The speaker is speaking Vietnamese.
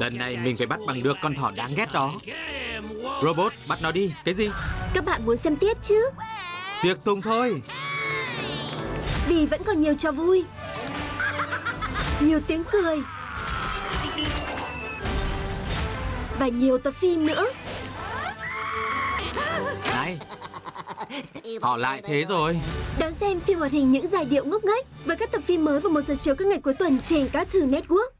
Lần này mình phải bắt bằng được con thỏ đáng ghét đó. Robot, bắt nó đi. Cái gì? Các bạn muốn xem tiếp chứ? Tiệc tùng thôi. Vì vẫn còn nhiều trò vui. Nhiều tiếng cười. Và nhiều tập phim nữa. Này Họ lại thế rồi. Đón xem phim hoạt hình những giai điệu ngốc nghếch với các tập phim mới vào một giờ chiều các ngày cuối tuần trên Cartoon Network.